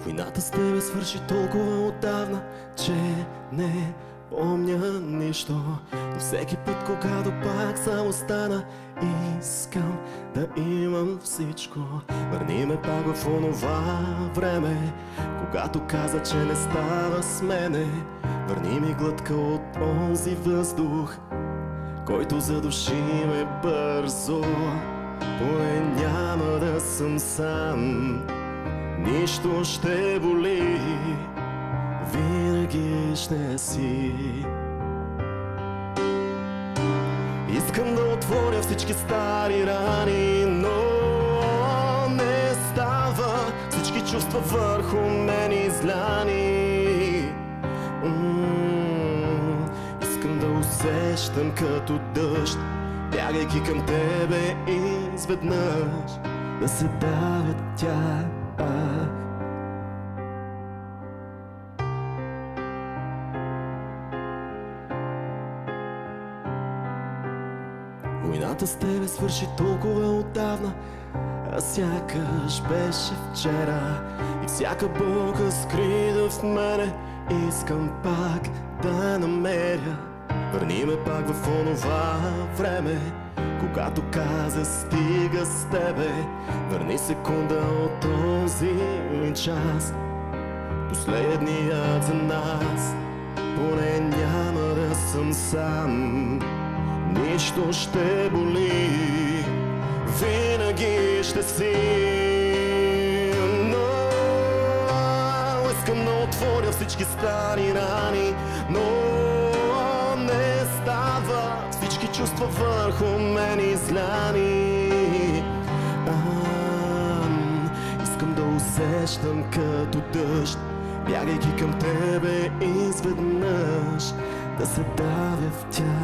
Войната с тебе свърши толкова отдавна, че не помня нищо. Но всеки път, когато пак само стана, искам да имам всичко. Върни ме пак в онова време, когато каза, че не става с мене. Върни ми глътка от онзи въздух, който задуши ме бързо. Поне няма да съм сам Нищо ще боли. Винаги ще си. Искам да отворя всички стари рани Но не става. Всички чувства върху мен изляни. Искам да усещам като дъжд Бягайки към тебе изведнъж Да се давят тя Войната с тебе свърши толкова отдавна А сякаш беше вчера. И всяка болка скрита в мене Искам пак да намеря. Върни ме пак в онова време Когато каза стига с тебе Върни секунда от този час. Последният за нас Поне няма да съм сам. Нищо ще боли Винаги ще си. Но Искам да отворя всички стари рани Но чувства върху мен изляни Ам, Искам да усещам като дъжд Бягайки към тебе изведнъж Да се давя в тях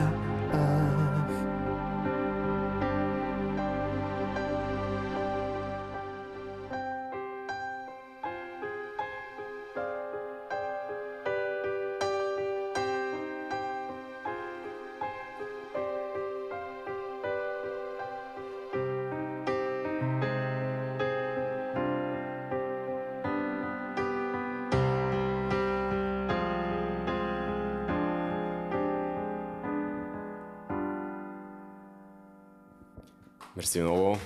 Мерси много.